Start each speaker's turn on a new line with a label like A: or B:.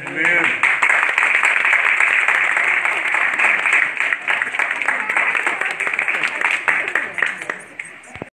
A: Amen.